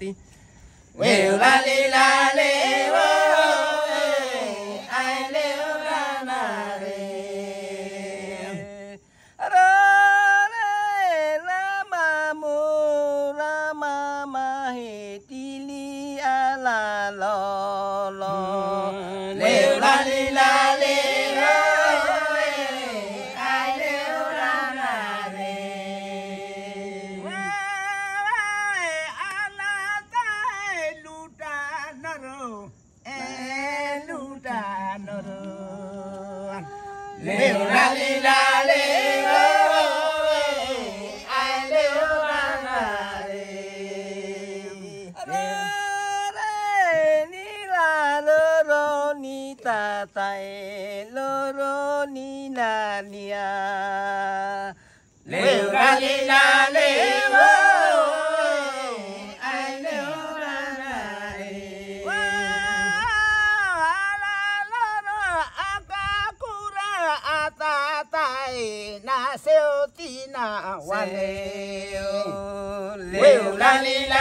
Well, la li la li, oh, ai leo ra na re. Ra re la ma mu ra ma ma he ti li a la lo lo. Leo la li la lè rálílá lè owó àìlè ó bá nà lè. lóore nílà lóró ní tàtà ẹ̀ lóró ní nàníà lè rálílá. na seo tina wane. La la.